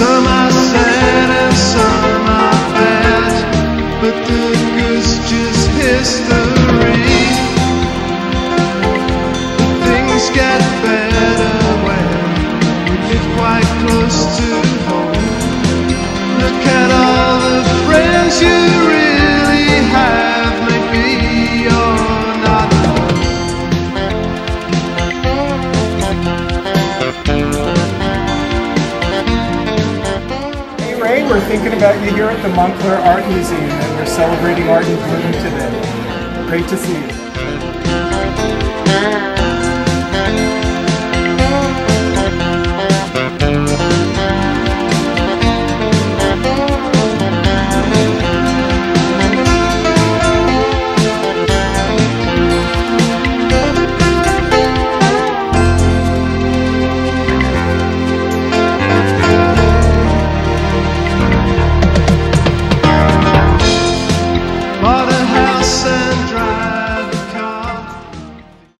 Some are sad and some are bad, but the just. Things get better when you live quite close to home. Look at all the friends you. Ray, we're thinking about you here at the Montclair Art Museum and we're celebrating art in bloom today. Great to see you.